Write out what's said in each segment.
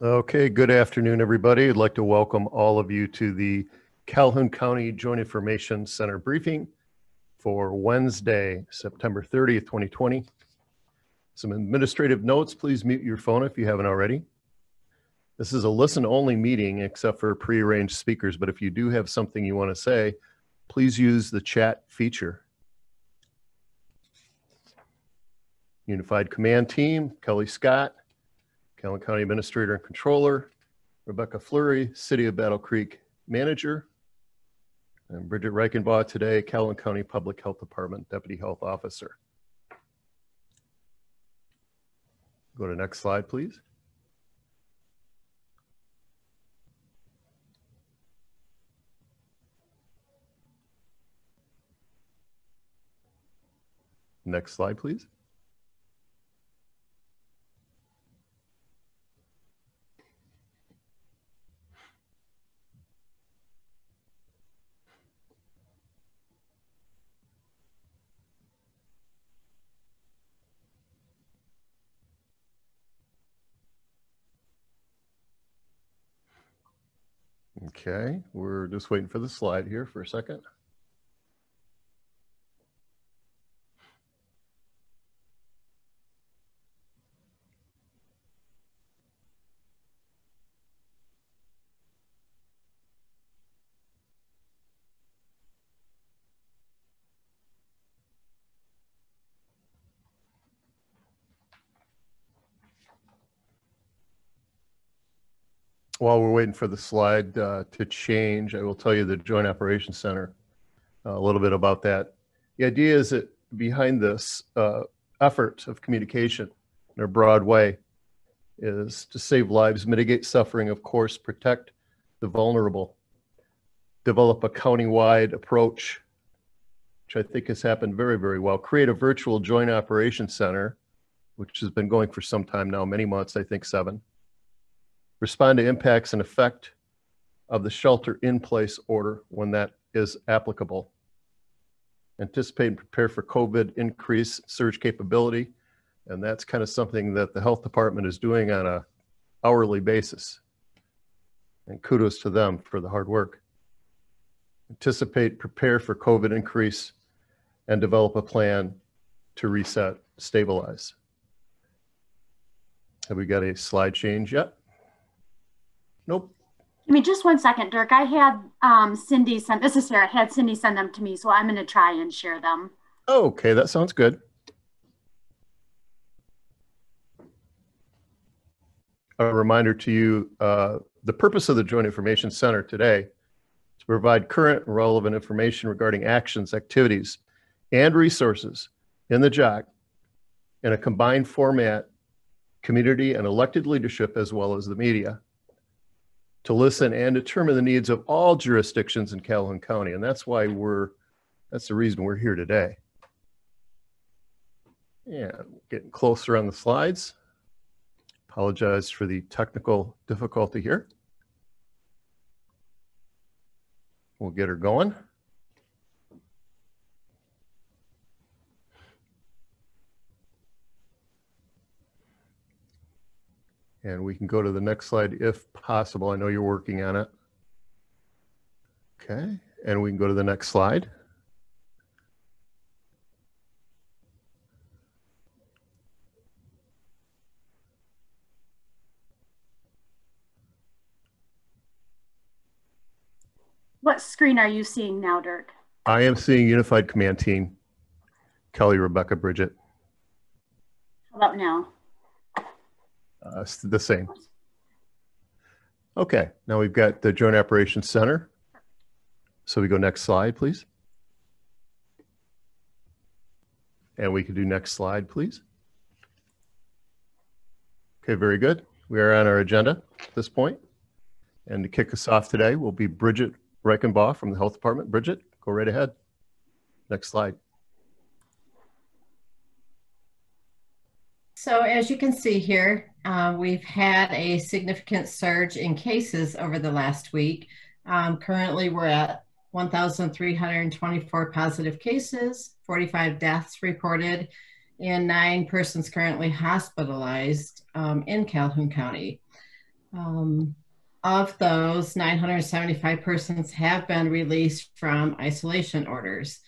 Okay, good afternoon, everybody. I'd like to welcome all of you to the Calhoun County Joint Information Center briefing for Wednesday, September 30th, 2020. Some administrative notes, please mute your phone if you haven't already. This is a listen-only meeting except for prearranged speakers, but if you do have something you want to say, please use the chat feature. Unified Command Team, Kelly Scott, Calhoun County Administrator and Controller, Rebecca Fleury, City of Battle Creek Manager, and Bridget Reichenbaugh today, Calhoun County Public Health Department Deputy Health Officer. Go to next slide, please. Next slide, please. Okay, we're just waiting for the slide here for a second. While we're waiting for the slide uh, to change, I will tell you the Joint Operations Center, uh, a little bit about that. The idea is that behind this uh, effort of communication in a broad way is to save lives, mitigate suffering, of course, protect the vulnerable, develop a county-wide approach, which I think has happened very, very well, create a virtual Joint Operations Center, which has been going for some time now, many months, I think seven respond to impacts and effect of the shelter in place order when that is applicable. Anticipate and prepare for COVID increase surge capability. And that's kind of something that the health department is doing on a hourly basis. And kudos to them for the hard work. Anticipate, prepare for COVID increase and develop a plan to reset, stabilize. Have we got a slide change yet? Nope. I mean, just one second, Dirk. I had um, Cindy send, this is Sarah, I had Cindy send them to me, so I'm going to try and share them. Okay, that sounds good. A reminder to you, uh, the purpose of the Joint Information Center today is to provide current and relevant information regarding actions, activities, and resources in the JOC in a combined format, community and elected leadership, as well as the media to listen and determine the needs of all jurisdictions in Calhoun County. And that's why we're, that's the reason we're here today. Yeah, getting closer on the slides. Apologize for the technical difficulty here. We'll get her going. And we can go to the next slide if possible. I know you're working on it. Okay, and we can go to the next slide. What screen are you seeing now, Dirk? I am seeing Unified Command Team, Kelly, Rebecca, Bridget. How about now? Uh, the same. Okay, now we've got the Joint Operations Center. So we go next slide, please. And we can do next slide, please. Okay, very good. We are on our agenda at this point. And to kick us off today will be Bridget Reichenbaugh from the Health Department. Bridget, go right ahead. Next slide. So as you can see here, uh, we've had a significant surge in cases over the last week. Um, currently, we're at 1,324 positive cases, 45 deaths reported, and nine persons currently hospitalized um, in Calhoun County. Um, of those, 975 persons have been released from isolation orders.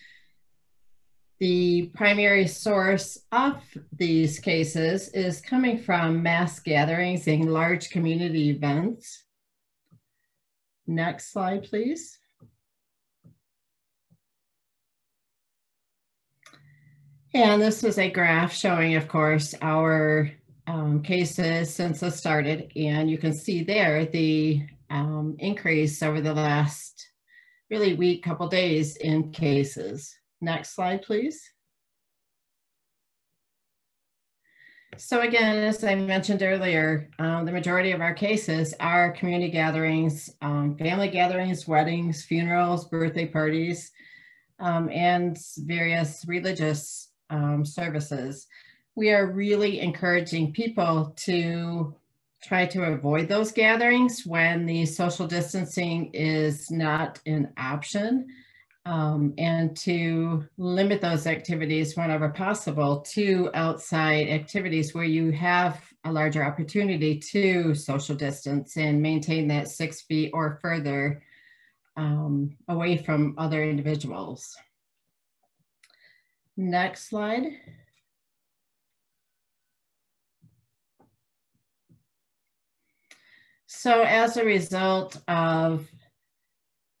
The primary source of these cases is coming from mass gatherings and large community events. Next slide, please. And this is a graph showing, of course, our um, cases since it started. And you can see there the um, increase over the last really week, couple days in cases. Next slide, please. So again, as I mentioned earlier, um, the majority of our cases are community gatherings, um, family gatherings, weddings, funerals, birthday parties, um, and various religious um, services. We are really encouraging people to try to avoid those gatherings when the social distancing is not an option um, and to limit those activities whenever possible to outside activities where you have a larger opportunity to social distance and maintain that six feet or further um, away from other individuals. Next slide. So as a result of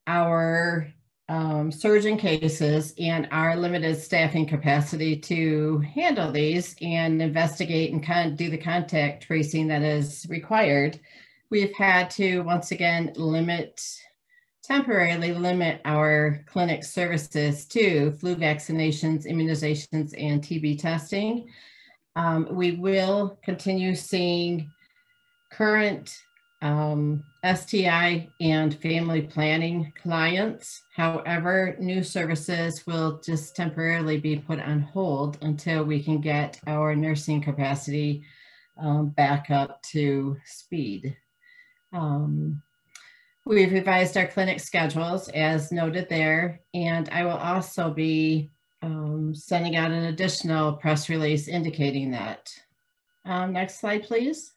our um, surge in cases and our limited staffing capacity to handle these and investigate and of do the contact tracing that is required, we've had to once again limit, temporarily limit our clinic services to flu vaccinations, immunizations, and TB testing. Um, we will continue seeing current um, STI and family planning clients. However, new services will just temporarily be put on hold until we can get our nursing capacity um, back up to speed. Um, we've revised our clinic schedules as noted there, and I will also be um, sending out an additional press release indicating that. Um, next slide, please.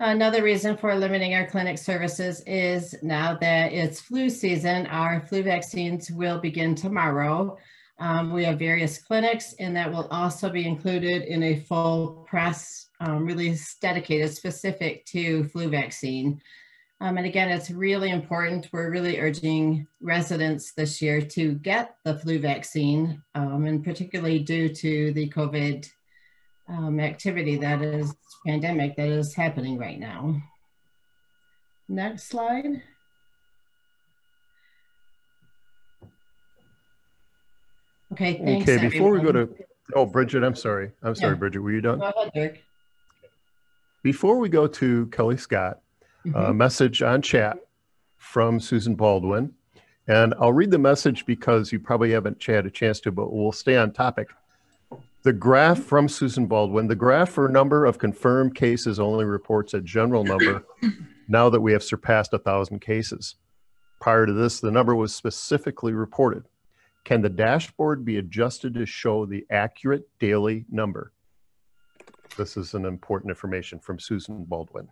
Another reason for limiting our clinic services is now that it's flu season, our flu vaccines will begin tomorrow. Um, we have various clinics and that will also be included in a full press um, release dedicated specific to flu vaccine. Um, and again, it's really important. We're really urging residents this year to get the flu vaccine um, and particularly due to the COVID um, activity that is pandemic that is happening right now. Next slide. Okay, thanks. Okay, before we go to, oh, Bridget, I'm sorry. I'm sorry, Yeah. Bridget, were you done? Go ahead, Dirk. Before we go to Kelly Scott, a Mhm. message on chat from Susan Baldwin. And I'll read the message because you probably haven't had a chance to, but we'll stay on topic. The graph from Susan Baldwin, the graph for number of confirmed cases only reports a general number now that we have surpassed a thousand cases. Prior to this, the number was specifically reported. Can the dashboard be adjusted to show the accurate daily number? This is an important information from Susan Baldwin.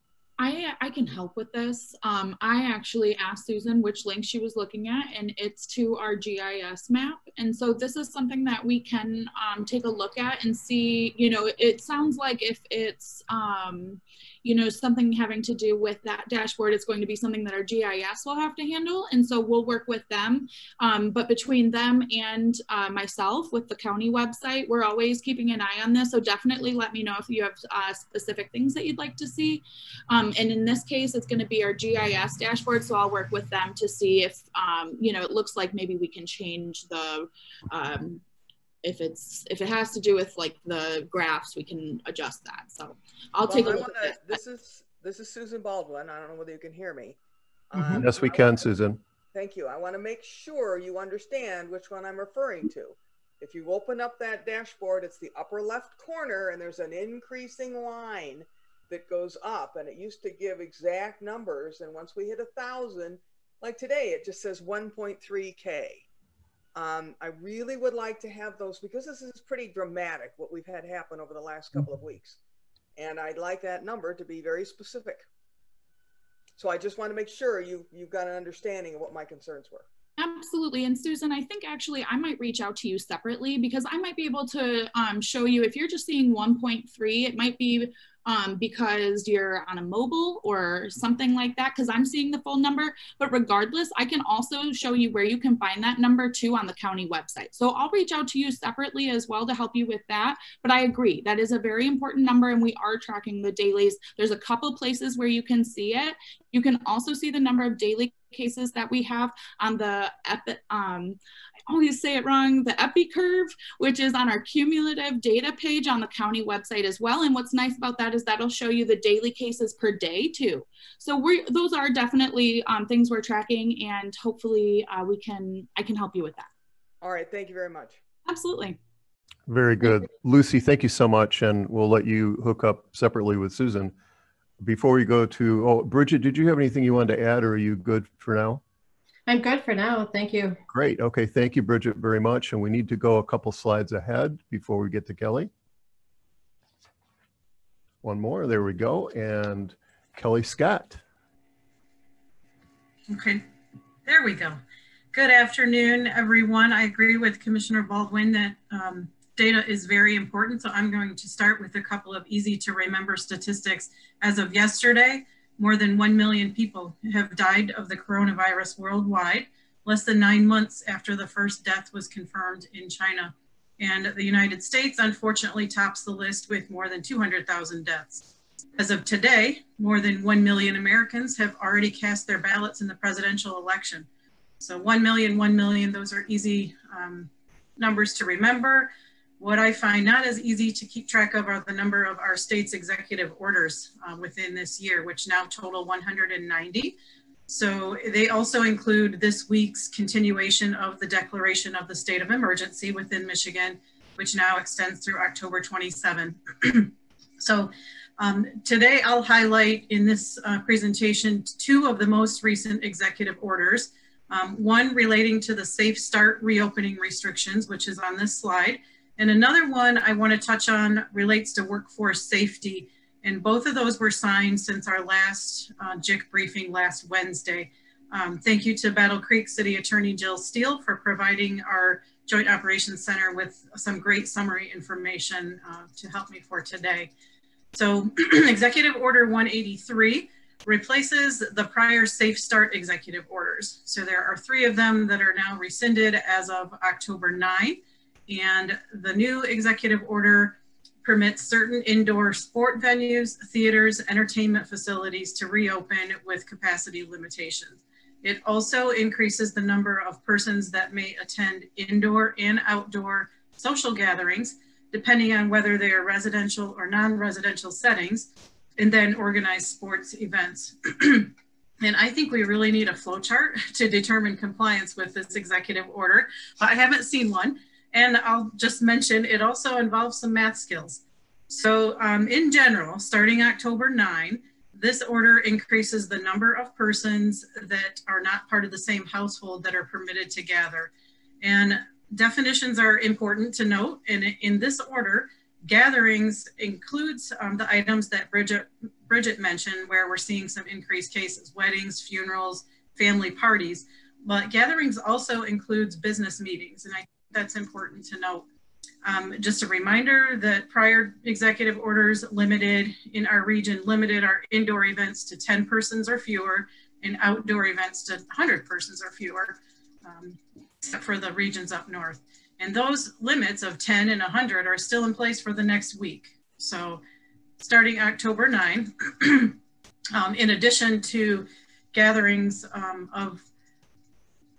I can help with this. Um, I actually asked Susan which link she was looking at, and it's to our GIS map. And so this is something that we can um, take a look at and see. You know, it sounds like if it's um, you know something having to do with that dashboard, it's going to be something that our GIS will have to handle. And so we'll work with them. Um, but between them and uh, myself with the county website, we're always keeping an eye on this. So definitely let me know if you have uh, specific things that you'd like to see. Um, and in this case, it's going to be our GIS dashboard. So I'll work with them to see if, um, you know, it looks like maybe we can change the, um, if it's, if it has to do with like the graphs, we can adjust that. So I'll take a look wanna- at it. This is, this is Susan Baldwin. I don't know whether you can hear me. Mhm. Um, Yes, we can, wanna- Susan. Thank you. I want to make sure you understand which one I'm referring to. If you open up that dashboard, it's the upper left corner and there's an increasing line that goes up and it used to give exact numbers. And once we hit a thousand, like today, it just says 1.3K. Um, I really would like to have those because this is pretty dramatic what we've had happen over the last couple of weeks. And I'd like that number to be very specific. So I just want to make sure you, you've got an understanding of what my concerns were. Absolutely. And Susan, I think actually I might reach out to you separately because I might be able to um, show you if you're just seeing 1.3, it might be um, because you're on a mobile or something like that, because I'm seeing the full number. But regardless, I can also show you where you can find that number too on the county website. So I'll reach out to you separately as well to help you with that. But I agree, that is a very important number and we are tracking the dailies. There's a couple places where you can see it. You can also see the number of daily cases that we have on the um, I always say it wrong, the EPI curve, which is on our cumulative data page on the county website as well. And what's nice about that is that'll show you the daily cases per day too. So we those are definitely um, things we're tracking and hopefully uh, we can, I can help you with that. All right. Thank you very much. Absolutely. Very good. Lucy, thank you so much. And we'll let you hook up separately with Susan. Before we go to, oh, Bridget, did you have anything you wanted to add or are you good for now? I'm good for now. Thank you. Great. Okay. Thank you, Bridget, very much. And we need to go a couple slides ahead before we get to Kelly. One more. There we go. And Kelly Scott. Okay, there we go. Good afternoon, everyone. I agree with Commissioner Baldwin that um, data is very important. So I'm going to start with a couple of easy to remember statistics. As of yesterday, more than 1 million people have died of the coronavirus worldwide, less than nine months after the first death was confirmed in China. And the United States, unfortunately, tops the list with more than 200,000 deaths. As of today, more than 1 million Americans have already cast their ballots in the presidential election. So 1 million, 1 million, those are easy um, numbers to remember. What I find not as easy to keep track of are the number of our state's executive orders uh, within this year, which now total 190. So they also include this week's continuation of the declaration of the state of emergency within Michigan, which now extends through October 27. so um, today I'll highlight in this uh, presentation two of the most recent executive orders. Um, one relating to the Safe Start reopening restrictions, which is on this slide, and another one I want to touch on relates to workforce safety. And both of those were signed since our last uh, JIC briefing last Wednesday. Um, thank you to Battle Creek City Attorney Jill Steele for providing our Joint Operations Center with some great summary information uh, to help me for today. So Executive Order 183 replaces the prior Safe Start executive orders. So there are three of them that are now rescinded as of October 9. And the new executive order permits certain indoor sport venues, theaters, entertainment facilities to reopen with capacity limitations. It also increases the number of persons that may attend indoor and outdoor social gatherings, depending on whether they are residential or non-residential settings, and then organize sports events. and I think we really need a flow chart to determine compliance with this executive order. I haven't seen one. And I'll just mention it also involves some math skills. So um, in general, starting October 9, this order increases the number of persons that are not part of the same household that are permitted to gather. And definitions are important to note. And in this order, gatherings includes um, the items that Bridget, Bridget mentioned, where we're seeing some increased cases, weddings, funerals, family parties. But gatherings also includes business meetings. And I that's important to note. Um, just a reminder that prior executive orders limited in our region, limited our indoor events to 10 persons or fewer and outdoor events to 100 persons or fewer, um, except for the regions up north. And those limits of 10 and 100 are still in place for the next week. So starting October 9, um, in addition to gatherings um, of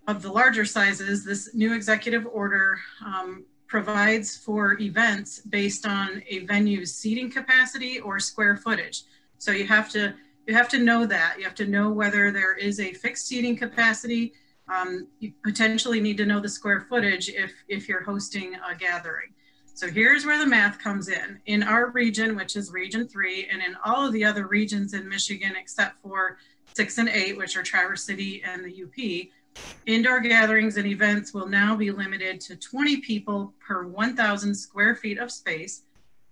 of the larger sizes, this new executive order um, provides for events based on a venue's seating capacity or square footage. So you have to you have to know that. You have to know whether there is a fixed seating capacity. Um, you potentially need to know the square footage if, if you're hosting a gathering. So here's where the math comes in. In our region, which is region three, and in all of the other regions in Michigan except for six and eight, which are Traverse City and the UP, Indoor gatherings and events will now be limited to 20 people per 1,000 square feet of space,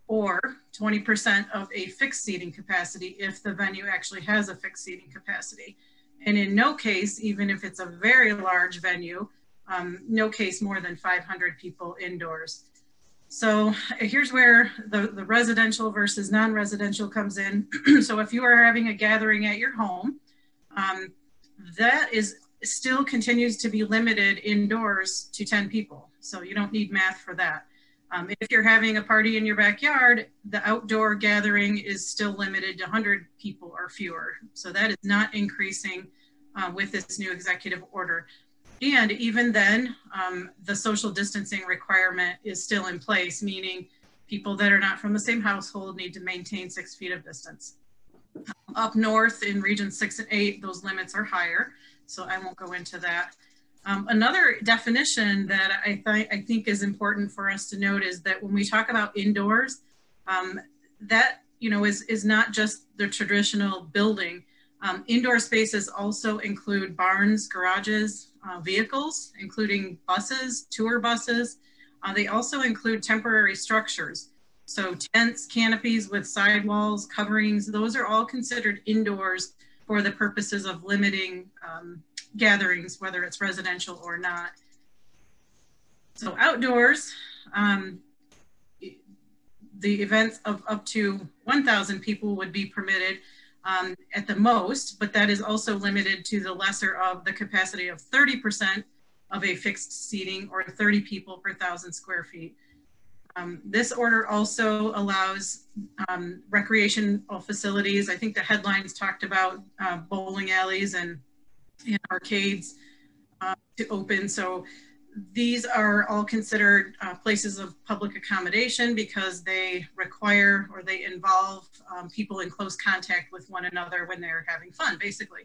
or 20% of a fixed seating capacity if the venue actually has a fixed seating capacity. And in no case, even if it's a very large venue, um, no case more than 500 people indoors. So here's where the, the residential versus non-residential comes in. so if you are having a gathering at your home, um, that is still continues to be limited indoors to 10 people. So you don't need math for that. Um, if you're having a party in your backyard, the outdoor gathering is still limited to 100 people or fewer. So that is not increasing uh, with this new executive order. And even then, um, the social distancing requirement is still in place, meaning people that are not from the same household need to maintain six feet of distance. Up north in region six and eight, those limits are higher, so I won't go into that. Um, another definition that I, th I think is important for us to note is that when we talk about indoors, um, that you know is is not just the traditional building. Um, indoor spaces also include barns, garages, uh, vehicles, including buses, tour buses. Uh, they also include temporary structures. So tents, canopies with sidewalls, coverings, those are all considered indoors for the purposes of limiting um, gatherings, whether it's residential or not. So outdoors, um, the events of up to 1,000 people would be permitted um, at the most, but that is also limited to the lesser of the capacity of 30% of a fixed seating or 30 people per thousand square feet. Um, this order also allows um, recreational facilities. I think the headlines talked about uh, bowling alleys and, and arcades uh, to open. So these are all considered uh, places of public accommodation because they require or they involve um, people in close contact with one another when they're having fun, basically.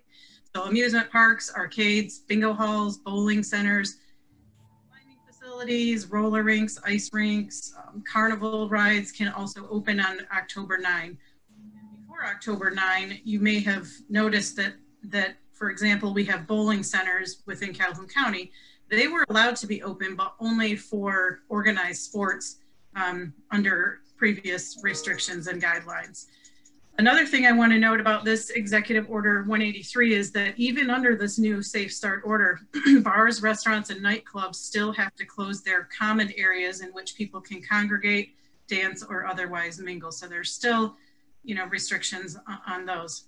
So amusement parks, arcades, bingo halls, bowling centers, facilities, roller rinks, ice rinks, um, carnival rides can also open on October 9. Before October 9, you may have noticed that, that for example, we have bowling centers within Calhoun County they were allowed to be open, but only for organized sports um, under previous restrictions and guidelines. Another thing I want to note about this Executive Order 183 is that even under this new Safe Start order, bars, restaurants, and nightclubs still have to close their common areas in which people can congregate, dance, or otherwise mingle. So there's still, you know, restrictions on those.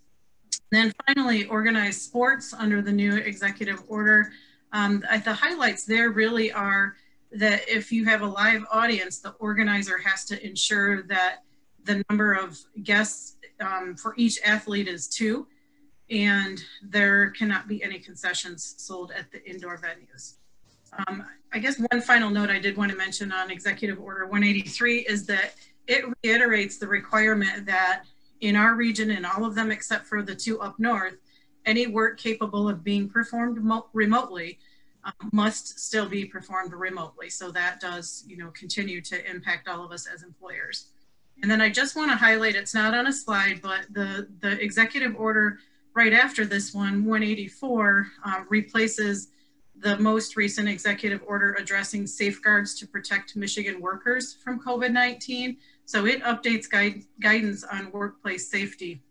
And then finally, organized sports under the new Executive Order um, the highlights there really are that if you have a live audience, the organizer has to ensure that the number of guests um, for each athlete is two, and there cannot be any concessions sold at the indoor venues. Um, I guess one final note I did want to mention on Executive Order 183 is that it reiterates the requirement that in our region, and all of them except for the two up north, any work capable of being performed remotely um, must still be performed remotely. So that does, you know, continue to impact all of us as employers. And then I just want to highlight, it's not on a slide, but the, the executive order right after this one, 184, uh, replaces the most recent executive order addressing safeguards to protect Michigan workers from COVID-19. So it updates guide, guidance on workplace safety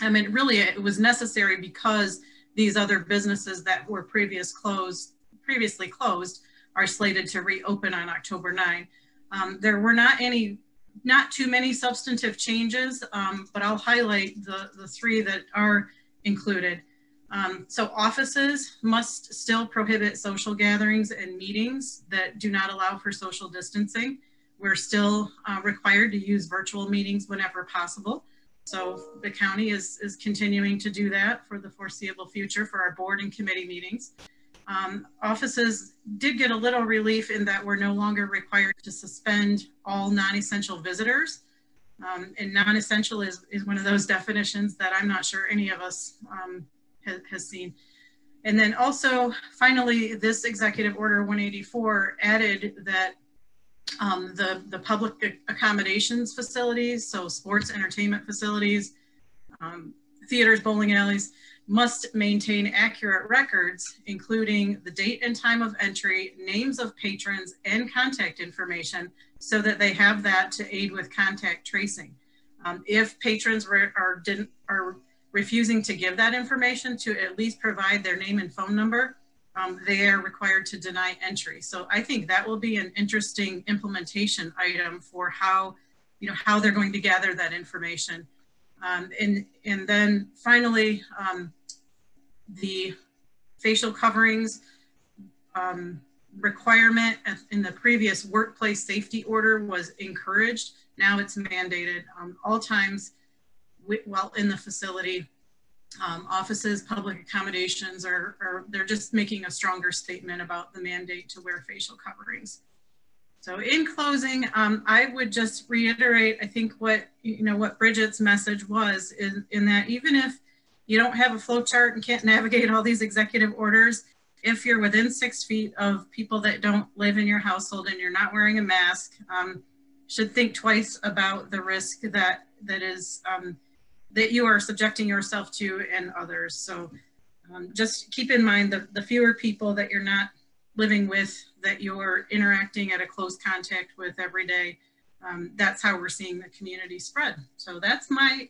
I mean, really, it was necessary because these other businesses that were previous closed, previously closed are slated to reopen on October 9. Um, there were not any, not too many substantive changes, um, but I'll highlight the, the three that are included. Um, so offices must still prohibit social gatherings and meetings that do not allow for social distancing. We're still uh, required to use virtual meetings whenever possible. So the county is, is continuing to do that for the foreseeable future for our board and committee meetings. Um, offices did get a little relief in that we're no longer required to suspend all non-essential visitors. Um, and non-essential is, is one of those definitions that I'm not sure any of us um, ha has seen. And then also, finally, this executive order 184 added that um, the, the public accommodations facilities, so sports entertainment facilities, um, theaters, bowling alleys, must maintain accurate records, including the date and time of entry, names of patrons, and contact information so that they have that to aid with contact tracing. Um, if patrons re- are, didn't, are refusing to give that information to at least provide their name and phone number, um, they are required to deny entry. So I think that will be an interesting implementation item for how, you know, how they're going to gather that information. Um, and, and then finally, um, the facial coverings um, requirement in the previous workplace safety order was encouraged. Now it's mandated um, all times while in the facility. Um, offices, public accommodations are, are, they're just making a stronger statement about the mandate to wear facial coverings. So in closing, um, I would just reiterate, I think what, you know, what Bridget's message was in, in that even if you don't have a flow chart and can't navigate all these executive orders, if you're within six feet of people that don't live in your household and you're not wearing a mask, um, should think twice about the risk that that is um, that you are subjecting yourself to and others. So um, just keep in mind the, the fewer people that you're not living with, that you're interacting at a close contact with every day, um, that's how we're seeing the community spread. So that's my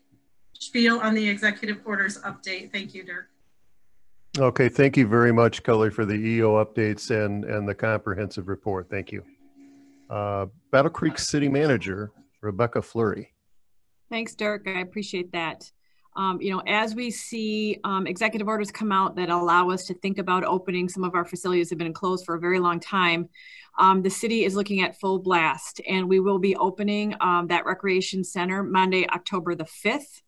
spiel on the executive orders update. Thank you, Dirk. Okay, thank you very much, Kelly, for the EO updates and, and the comprehensive report. Thank you. Uh, Battle Creek City Manager, Rebecca Fleury. Thanks, Dirk. I appreciate that. Um, you know, as we see um, executive orders come out that allow us to think about opening some of our facilities that have been closed for a very long time, um, the city is looking at full blast and we will be opening um, that recreation center Monday, October the 5th.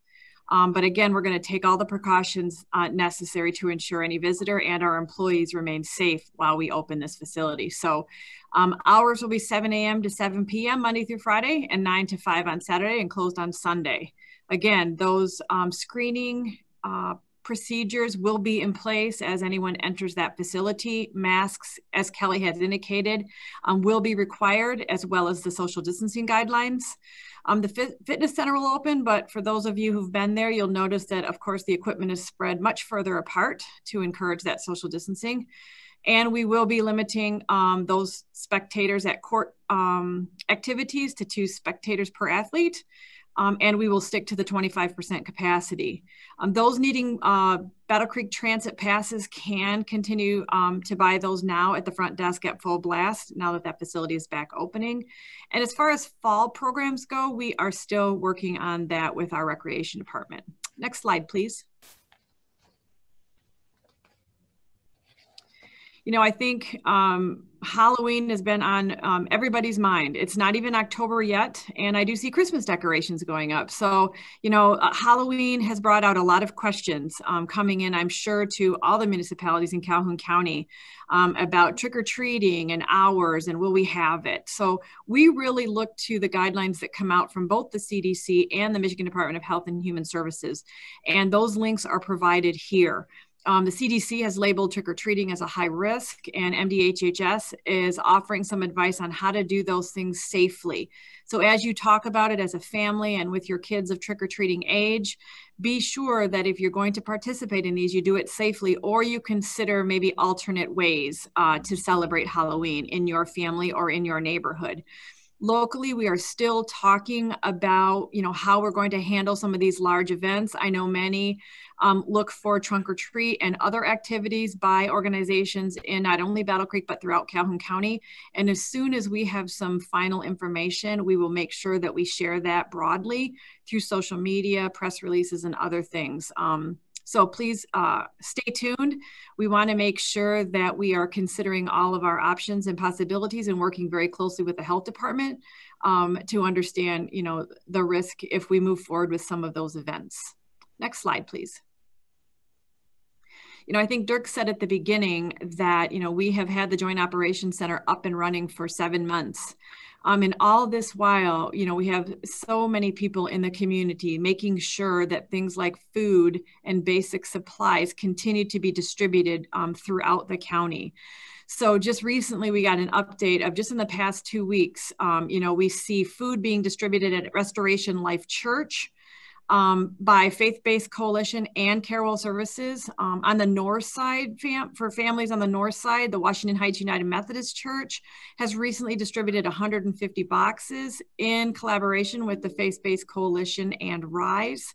Um, but again, we're going to take all the precautions uh, necessary to ensure any visitor and our employees remain safe while we open this facility. So um, hours will be 7 a.m. to 7 p.m. Monday through Friday and 9 to 5 on Saturday and closed on Sunday. Again, those um, screening uh, procedures will be in place as anyone enters that facility. Masks, as Kelly has indicated, um, will be required as well as the social distancing guidelines. Um, the fit fitness center will open, but for those of you who've been there, you'll notice that, of course, the equipment is spread much further apart to encourage that social distancing. And we will be limiting um, those spectators at court um, activities to two spectators per athlete um, and we will stick to the 25% capacity. Um, those needing uh, Battle Creek Transit passes can continue um, to buy those now at the front desk at full blast now that that facility is back opening. And as far as fall programs go, we are still working on that with our recreation department. Next slide, please. You know, I think um, Halloween has been on um, everybody's mind. It's not even October yet, and I do see Christmas decorations going up. So, you know, uh, Halloween has brought out a lot of questions um, coming in, I'm sure, to all the municipalities in Calhoun County um, about trick or treating and hours and will we have it. So, we really look to the guidelines that come out from both the CDC and the Michigan Department of Health and Human Services, and those links are provided here. Um, the CDC has labeled trick or treating as a high risk, and MDHHS is offering some advice on how to do those things safely. So, as you talk about it as a family and with your kids of trick or treating age, be sure that if you're going to participate in these, you do it safely or you consider maybe alternate ways uh, to celebrate Halloween in your family or in your neighborhood locally we are still talking about you know how we're going to handle some of these large events i know many um, look for trunk or treat and other activities by organizations in not only Battle Creek, but throughout Calhoun County. And as soon as we have some final information, we will make sure that we share that broadly through social media, press releases, and other things. Um, so please uh, stay tuned. We want to make sure that we are considering all of our options and possibilities and working very closely with the health department um, to understand, you know, the risk if we move forward with some of those events. Next slide, please you know, I think Dirk said at the beginning that, you know, we have had the Joint Operations Center up and running for seven months. Um, and all this while, you know, we have so many people in the community making sure that things like food and basic supplies continue to be distributed um, throughout the county. So just recently, we got an update of just in the past two weeks, um, you know, we see food being distributed at Restoration Life Church, um, by Faith Based Coalition and Carewell Services. Um, on the north side, fam- for families on the north side, the Washington Heights United Methodist Church has recently distributed 150 boxes in collaboration with the Faith Based Coalition and RISE.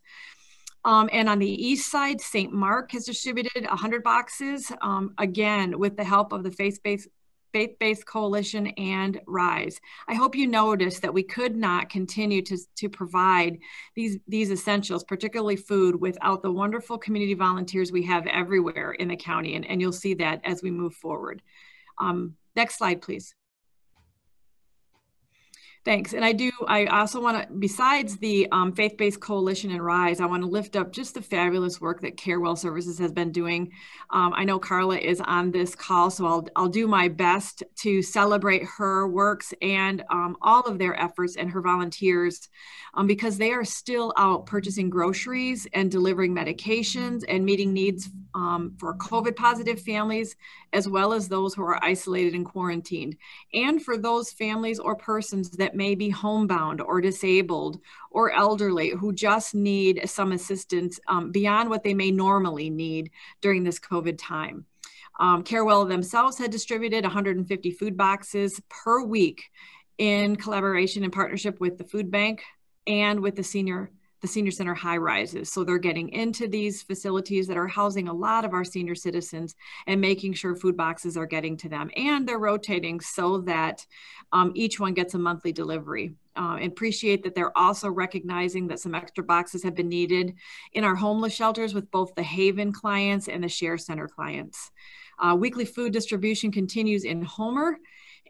Um, and on the east side, St. Mark has distributed 100 boxes, um, again, with the help of the Faith Based Faith-Based Coalition and RISE. I hope you noticed that we could not continue to, to provide these, these essentials, particularly food, without the wonderful community volunteers we have everywhere in the county. And, and you'll see that as we move forward. Um, next slide, please. Thanks. And I do, I also want to, besides the um, Faith Based Coalition and RISE, I want to lift up just the fabulous work that Carewell Services has been doing. Um, I know Carla is on this call, so I'll, I'll do my best to celebrate her works and um, all of their efforts and her volunteers um, because they are still out purchasing groceries and delivering medications and meeting needs um, for COVID positive families, as well as those who are isolated and quarantined, and for those families or persons that may be homebound or disabled or elderly who just need some assistance um, beyond what they may normally need during this COVID time. Um, Carewell themselves had distributed 150 food boxes per week in collaboration and partnership with the food bank and with the senior the senior center high rises. So they're getting into these facilities that are housing a lot of our senior citizens and making sure food boxes are getting to them. And they're rotating so that um, each one gets a monthly delivery. Uh, appreciate that they're also recognizing that some extra boxes have been needed in our homeless shelters with both the Haven clients and the Share Center clients. Uh, weekly food distribution continues in Homer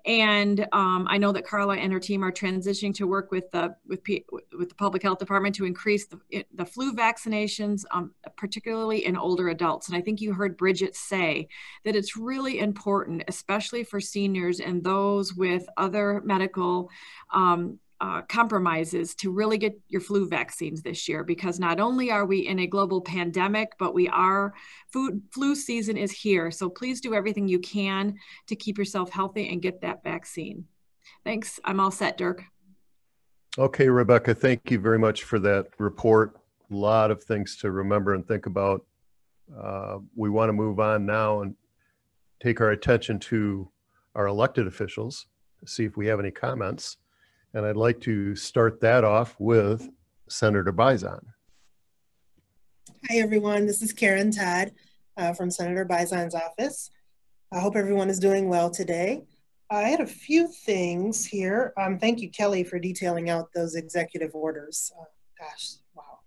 and um, I know that Carla and her team are transitioning to work with the with P, with the public health department to increase the, the flu vaccinations, um, particularly in older adults. And I think you heard Bridget say that it's really important, especially for seniors and those with other medical um, uh, compromises to really get your flu vaccines this year because not only are we in a global pandemic, but we are food flu season is here. So please do everything you can to keep yourself healthy and get that vaccine. Thanks. I'm all set, Dirk. Okay, Rebecca, thank you very much for that report. A lot of things to remember and think about. Uh, we want to move on now and take our attention to our elected officials, see if we have any comments. And I'd like to start that off with Senator Bizon. Hi, everyone. This is Karen Todd uh, from Senator Bizon's office. I hope everyone is doing well today. I had a few things here. Um, thank you, Kelly, for detailing out those executive orders. Uh, gosh, wow.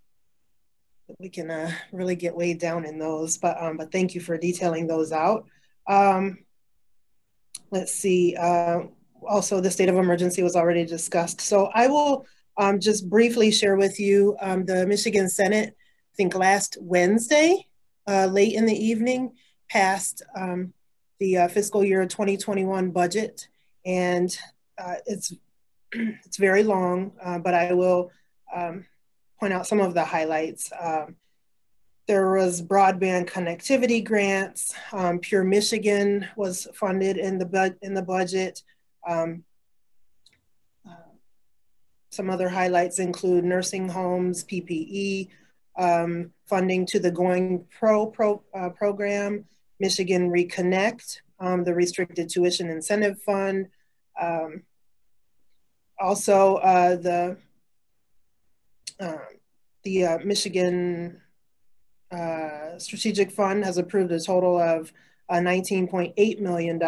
We can uh, really get weighed down in those, but, um, but thank you for detailing those out. Um, let's see. Also the state of emergency was already discussed. So I will um, just briefly share with you um, the Michigan Senate, I think last Wednesday, uh, late in the evening, passed um, the uh, fiscal year 2021 budget. And uh, it's, it's very long, uh, but I will um, point out some of the highlights. Um, there was broadband connectivity grants. Um, Pure Michigan was funded in the, in the budget. Um, uh, some other highlights include nursing homes, PPE, um, funding to the Going Pro, pro uh, program, Michigan Reconnect, um, the Restricted Tuition Incentive Fund. Um, also, uh, the um, the uh, Michigan uh, Strategic Fund has approved a total of uh, $19.8 million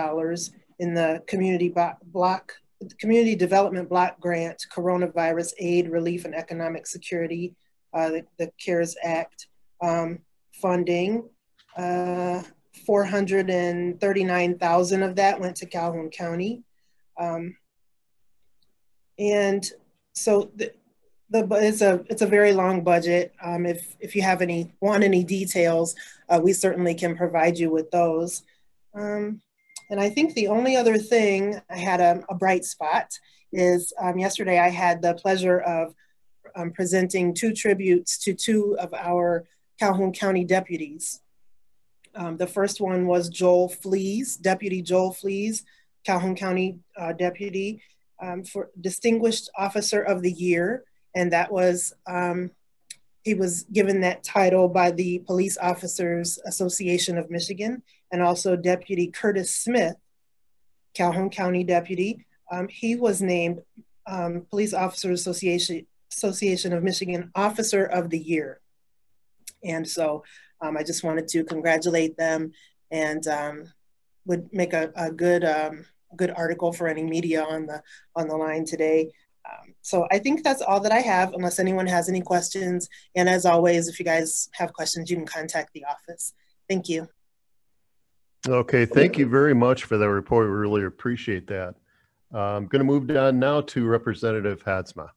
in the community block, community development block grant, coronavirus aid, relief, and economic security, uh, the, the, CARES Act um, funding. Uh, 439,000 of that went to Calhoun County. Um, and so the, the, it's a it's a very long budget. Um, if if you have any want any details, uh, we certainly can provide you with those. Um, and I think the only other thing I had a, a bright spot is um, yesterday I had the pleasure of um, presenting two tributes to two of our Calhoun County deputies. Um, the first one was Joel Flees, Deputy Joel Flees, Calhoun County uh, Deputy um, for Distinguished Officer of the Year. And that was um, he was given that title by the Police Officers Association of Michigan and also Deputy Curtis Smith, Calhoun County Deputy. Um, he was named um, Police Officers Association, Association of Michigan Officer of the Year. And so um, I just wanted to congratulate them and um, would make a, a good um, good article for any media on the on the line today. Um, so I think that's all that I have, unless anyone has any questions. And as always, if you guys have questions, you can contact the office. Thank you. Okay, thank you very much for that report. We really appreciate that. Uh, I'm going to move down now to Representative Haadsma.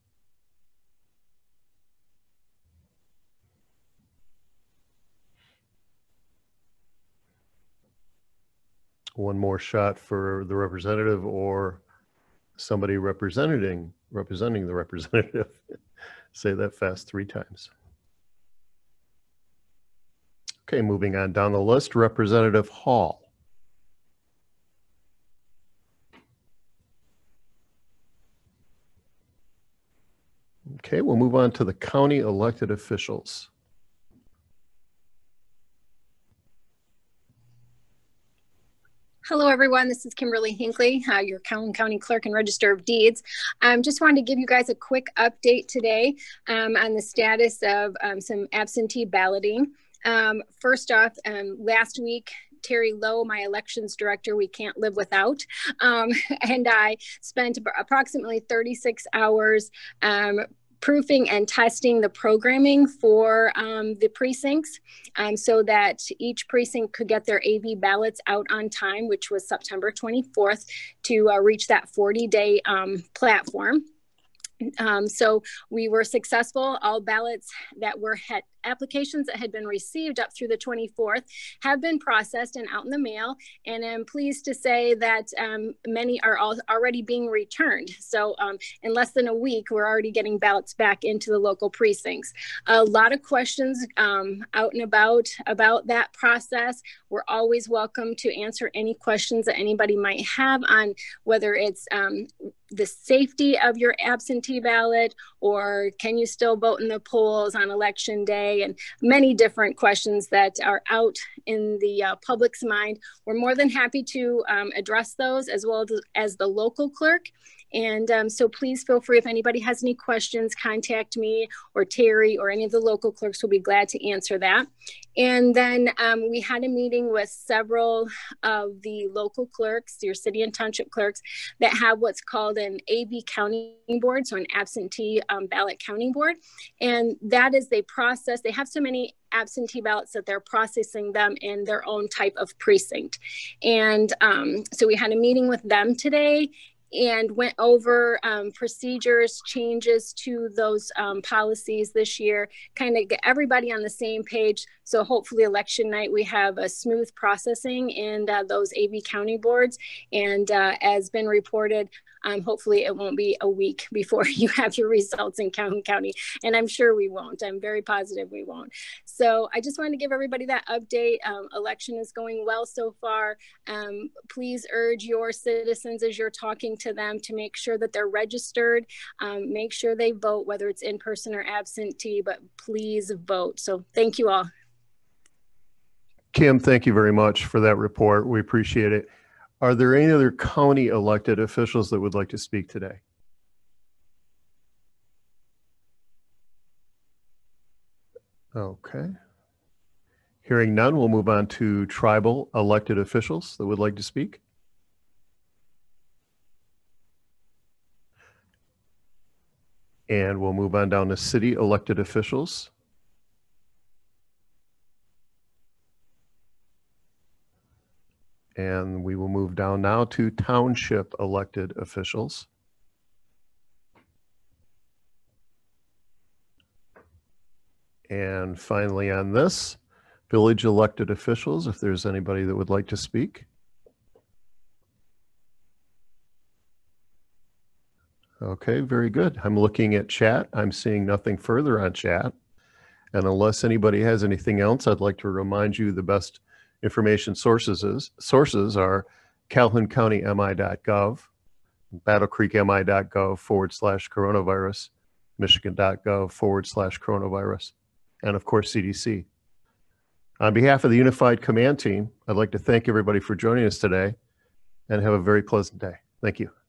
One more shot for the representative or somebody representing representing the representative. Say that fast three times. Okay, moving on down the list, Representative Hall. Okay, we'll move on to the county elected officials. Hello, everyone. This is Kimberly Hinckley, uh, your Calhoun County Clerk and Register of Deeds. I um, just wanted to give you guys a quick update today um, on the status of um, some absentee balloting. Um, first off, um, last week, Terry Lowe, my elections director, we can't live without. Um, and I spent approximately 36 hours um, proofing and testing the programming for um, the precincts um, so that each precinct could get their AV ballots out on time, which was September 24th, to uh, reach that 40 day um, platform. Um, so we were successful. All ballots that were had applications that had been received up through the 24th have been processed and out in the mail. And I'm pleased to say that um, many are all already being returned. So um, in less than a week, we're already getting ballots back into the local precincts. A lot of questions um, out and about about that process. We're always welcome to answer any questions that anybody might have on whether it's um, the safety of your absentee ballot or can you still vote in the polls on election day? And many different questions that are out in the uh, public's mind. We're more than happy to um, address those as well as, as the local clerk and um, so please feel free if anybody has any questions, contact me or Terry or any of the local clerks will be glad to answer that. And then um, we had a meeting with several of the local clerks, your city and township clerks, that have what's called an AV counting board, so an absentee um, ballot counting board. And that is they process, they have so many absentee ballots that they're processing them in their own type of precinct. And um, so we had a meeting with them today and went over um, procedures, changes to those um, policies this year, kind of get everybody on the same page. So hopefully election night, we have a smooth processing in uh, those AV county boards. And uh, as been reported, um, hopefully it won't be a week before you have your results in Calhoun County. And I'm sure we won't. I'm very positive we won't. So I just wanted to give everybody that update. Um, election is going well so far. Um, please urge your citizens as you're talking to them to make sure that they're registered. Um, make sure they vote, whether it's in person or absentee, but please vote. So thank you all. Kim, thank you very much for that report. We appreciate it. Are there any other county elected officials that would like to speak today? Okay. Hearing none, we'll move on to tribal elected officials that would like to speak. And we'll move on down to city elected officials. And we will move down now to township elected officials. And finally on this, village elected officials, if there's anybody that would like to speak. Okay, very good. I'm looking at chat. I'm seeing nothing further on chat. And unless anybody has anything else, I'd like to remind you the best information sources is, sources are calhouncountymi.gov, battlecreekmi.gov forward slash coronavirus, michigan.gov forward slash coronavirus. and of course CDC. On behalf of the Unified Command Team, I'd like to thank everybody for joining us today and have a very pleasant day. Thank you.